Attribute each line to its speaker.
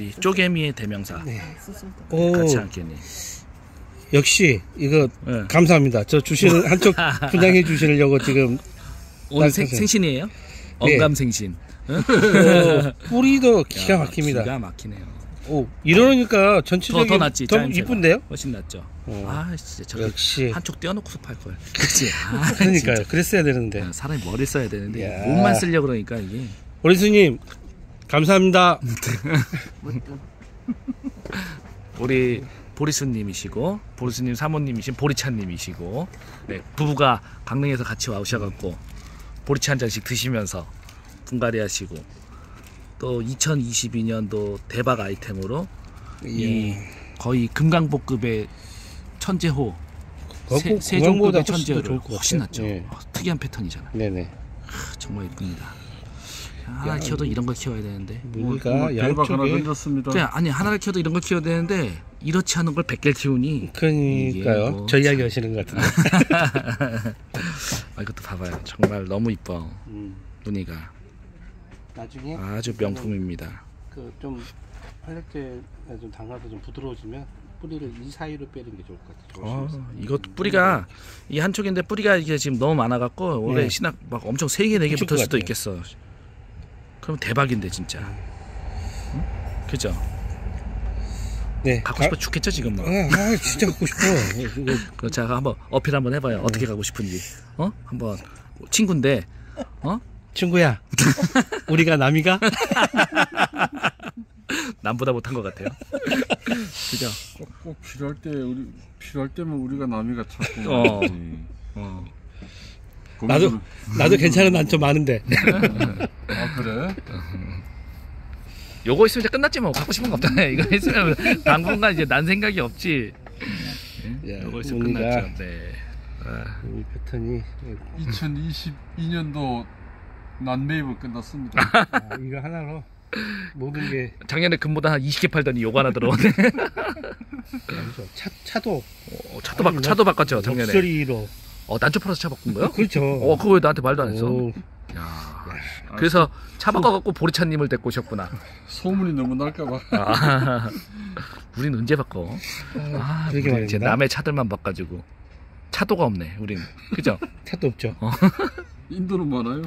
Speaker 1: 이 쪼개미의 대명사
Speaker 2: 네. 오,
Speaker 1: 같이 않겠니?
Speaker 2: 역시 이거
Speaker 1: 예.
Speaker 2: 감사합니다. 저 주시는 한쪽 분양해 주시려고 지금
Speaker 1: 오늘 생. 생신이에요?
Speaker 2: 네.
Speaker 1: 언감생신.
Speaker 2: 어, 뿌리도 기가
Speaker 1: 야,
Speaker 2: 막힙니다.
Speaker 1: 기가 막히네요.
Speaker 2: 오, 이러니까
Speaker 1: 더,
Speaker 2: 전체적인
Speaker 1: 더 낫지.
Speaker 2: 더. 이쁜데요?
Speaker 1: 훨씬 낫죠.
Speaker 2: 어.
Speaker 1: 아 진짜 저기
Speaker 2: 역시
Speaker 1: 한쪽 떼어놓고서 팔 걸. 그치? 아,
Speaker 2: 그러니까요.
Speaker 1: 진짜.
Speaker 2: 그랬어야 되는데.
Speaker 1: 야, 사람이 머리 써야 되는데
Speaker 2: 야.
Speaker 1: 몸만 쓰려 그러니까 이게.
Speaker 2: 오리수님 감사합니다.
Speaker 1: 우리 보리스님이시고 보리스님 사모님이신 보리찬님이시고 네, 부부가 강릉에서 같이 와오셔갖고 보리차 한 잔씩 드시면서 분갈이 하시고 또 2022년도 대박 아이템으로 이
Speaker 2: 예.
Speaker 1: 거의 금강복급의 천재호
Speaker 2: 그거
Speaker 1: 세,
Speaker 2: 그거보다
Speaker 1: 세종급의
Speaker 2: 훨씬.
Speaker 1: 낫죠
Speaker 2: 예.
Speaker 1: 어, 특이한 패턴이잖아
Speaker 2: 네네.
Speaker 1: 아, 정말 이쁩니다 아,
Speaker 2: 야,
Speaker 1: 키워도 이런 걸 키워야 되는데
Speaker 2: 무늬가
Speaker 3: 뭐, 대박 하나
Speaker 2: 양쪽에
Speaker 3: 건졌습니다.
Speaker 1: 그냥 아니 하나를 키워도 이런 걸 키워야 되는데 이렇지 않은 걸 100개를 키우니
Speaker 2: 그러니까요.
Speaker 1: 이게
Speaker 2: 뭐저 이야기
Speaker 1: 참.
Speaker 2: 하시는 것 같은데.
Speaker 1: 아 이것도 봐봐요 정말 너무 이뻐
Speaker 2: 음,
Speaker 1: 무늬가
Speaker 2: 나중에
Speaker 1: 아주 명품입니다
Speaker 2: 그좀 활력제에 좀 담가서 좀 부드러워지면 뿌리를 이 사이로 빼는 게 좋을 것 같아요.
Speaker 1: 어. 이것도 뿌리가 이 한쪽인데 뿌리가 이게 지금 너무 많아 갖고 올해
Speaker 2: 네.
Speaker 1: 신학 막 엄청 3개 4개
Speaker 2: 붙일
Speaker 1: 붙을
Speaker 2: 것
Speaker 1: 수도
Speaker 2: 같아요.
Speaker 1: 있겠어 그럼 대박인데 진짜 응? 그죠?
Speaker 2: 네.
Speaker 1: 갖고 싶어 죽겠죠 지금 뭐
Speaker 2: 아, 아, 진짜 갖고 싶어.
Speaker 1: 그럼 제가 한번 어필 한번 해봐요 어떻게 가고 싶은지 어? 한번 친구인데 어?
Speaker 2: 친구야, 우리가 남이가?
Speaker 1: 남보다 못한 것 같아요 그죠?
Speaker 3: 꼭, 꼭 필요할 때 우리 필요할 때면 우리가 남이가 찾고.
Speaker 1: 어.
Speaker 3: 음.
Speaker 1: 어.
Speaker 2: 나도 나도 괜찮은 난좀 많은데.
Speaker 3: 아 그래?
Speaker 1: 요거 있으면 이제 끝났지 뭐. 갖고 싶은 거 없잖아요. 이거 있으면 당분간 이제 난 생각이 없지.
Speaker 2: 야,
Speaker 1: 요거 있으면
Speaker 2: 무늬가
Speaker 1: 끝났죠. 네. 아,
Speaker 2: 이 패턴이.
Speaker 3: 2022년도 난매입은 끝났습니다.
Speaker 2: 아, 이거 하나로 모든 게
Speaker 1: 작년에 금보다 한 20개 팔더니 요거 하나 들어오네.
Speaker 2: 아니죠. 차 차도.
Speaker 1: 어, 차도 바 차도 바꿨죠 작년에.
Speaker 2: 목소리로.
Speaker 1: 어 난초 팔아서 차 바꾼 거요?
Speaker 2: 그렇죠.
Speaker 1: 어 그거 왜 나한테 말도 안 했어?
Speaker 2: 오,
Speaker 1: 야 그래서 차 바꿔갖고 보리차님을 데리고 오셨구나
Speaker 3: 소문이 너무 날까봐.
Speaker 1: 아, 우린 언제 바꿔 아
Speaker 2: 그러게
Speaker 1: 이제
Speaker 2: 말입니다.
Speaker 1: 남의 차들만 바꿔주고 차도가 없네 우린 그죠?
Speaker 2: 차도 없죠.
Speaker 3: 인도는 많아요.